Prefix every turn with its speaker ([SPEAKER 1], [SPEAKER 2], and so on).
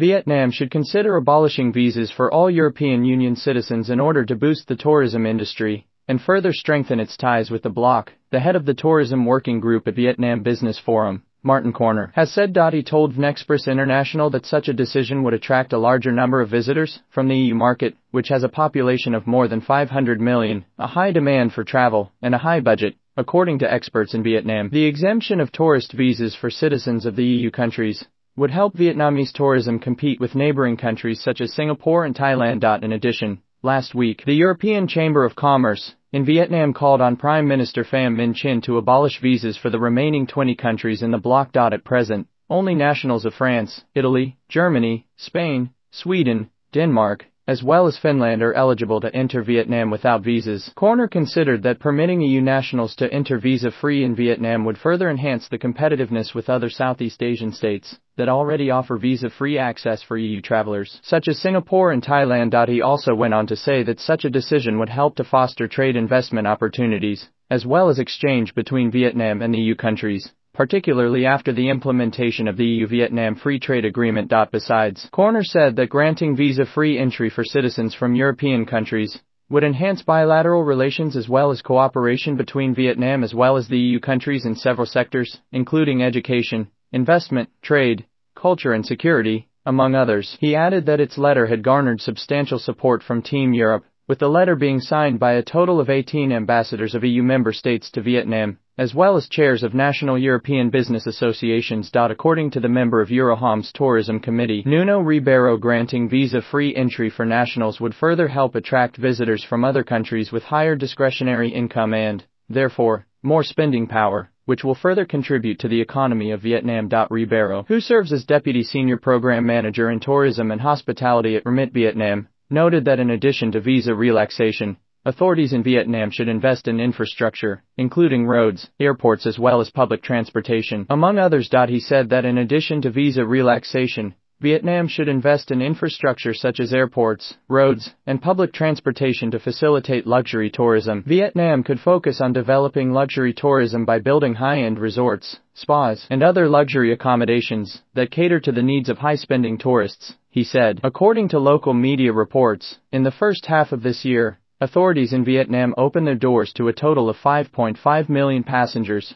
[SPEAKER 1] Vietnam should consider abolishing visas for all European Union citizens in order to boost the tourism industry and further strengthen its ties with the bloc, the head of the tourism working group at Vietnam Business Forum. Martin Koerner, has said. He told Vnexpress International that such a decision would attract a larger number of visitors from the EU market, which has a population of more than 500 million, a high demand for travel, and a high budget. According to experts in Vietnam, the exemption of tourist visas for citizens of the EU countries would help Vietnamese tourism compete with neighboring countries such as Singapore and Thailand. In addition, last week, the European Chamber of Commerce in Vietnam called on Prime Minister Pham Minh Chinh to abolish visas for the remaining 20 countries in the bloc. At present, only nationals of France, Italy, Germany, Spain, Sweden, Denmark, as well as Finland are eligible to enter Vietnam without visas. Koerner considered that permitting EU nationals to enter visa-free in Vietnam would further enhance the competitiveness with other Southeast Asian states that already offer visa-free access for EU travelers, such as Singapore and Thailand. He also went on to say that such a decision would help to foster trade investment opportunities, as well as exchange between Vietnam and EU countries particularly after the implementation of the EU-Vietnam Free Trade Agreement. Besides, Koerner said that granting visa-free entry for citizens from European countries would enhance bilateral relations as well as cooperation between Vietnam as well as the EU countries in several sectors, including education, investment, trade, culture and security, among others. He added that its letter had garnered substantial support from Team Europe, with the letter being signed by a total of 18 ambassadors of EU member states to Vietnam, as well as chairs of national European business associations. According to the member of EuroCham's Tourism Committee, Nuno Ribeiro granting visa-free entry for nationals would further help attract visitors from other countries with higher discretionary income and, therefore, more spending power which will further contribute to the economy of Vietnam. Ribeiro, who serves as Deputy Senior Program Manager in Tourism and Hospitality at RMIT Vietnam, noted that in addition to visa relaxation, authorities in Vietnam should invest in infrastructure, including roads, airports as well as public transportation. Among others. He said that in addition to visa relaxation, Vietnam should invest in infrastructure such as airports, roads, and public transportation to facilitate luxury tourism. Vietnam could focus on developing luxury tourism by building high-end resorts, spas, and other luxury accommodations that cater to the needs of high-spending tourists, he said. According to local media reports, in the first half of this year, authorities in Vietnam opened their doors to a total of 5.5 million passengers,